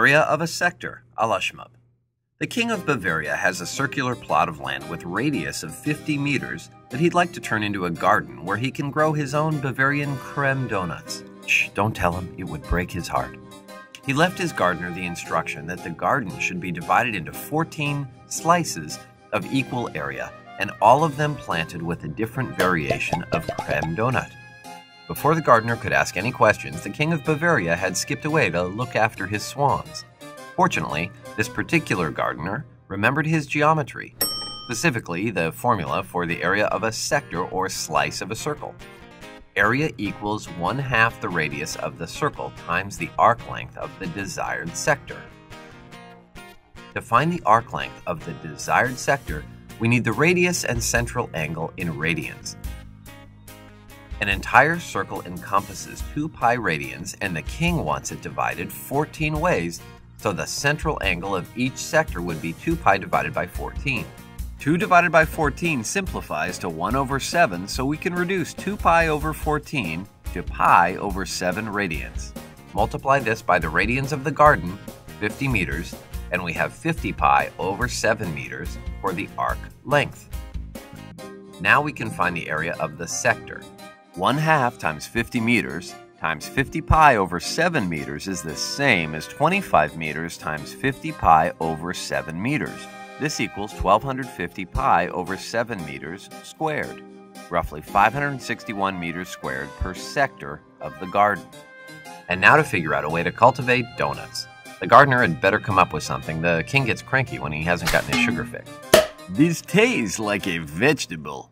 Area of a sector, a la Shmoop. The King of Bavaria has a circular plot of land with radius of 50 meters that he'd like to turn into a garden where he can grow his own Bavarian creme donuts. Shh, don't tell him, it would break his heart. He left his gardener the instruction that the garden should be divided into 14 slices of equal area and all of them planted with a different variation of creme donut. Before the gardener could ask any questions, the King of Bavaria had skipped away to look after his swans. Fortunately, this particular gardener remembered his geometry, specifically the formula for the area of a sector or slice of a circle. Area equals one half the radius of the circle times the arc length of the desired sector. To find the arc length of the desired sector, we need the radius and central angle in radians. An entire circle encompasses 2 pi radians, and the king wants it divided 14 ways, so the central angle of each sector would be 2 pi divided by 14. 2 divided by 14 simplifies to 1 over 7, so we can reduce 2 pi over 14 to pi over 7 radians. Multiply this by the radians of the garden, 50 meters, and we have 50 pi over 7 meters for the arc length. Now we can find the area of the sector. 1 half times 50 meters times 50 pi over 7 meters is the same as 25 meters times 50 pi over 7 meters. This equals 1250 pi over 7 meters squared, roughly 561 meters squared per sector of the garden. And now to figure out a way to cultivate donuts. The gardener had better come up with something. The king gets cranky when he hasn't gotten his sugar fix. This tastes like a vegetable.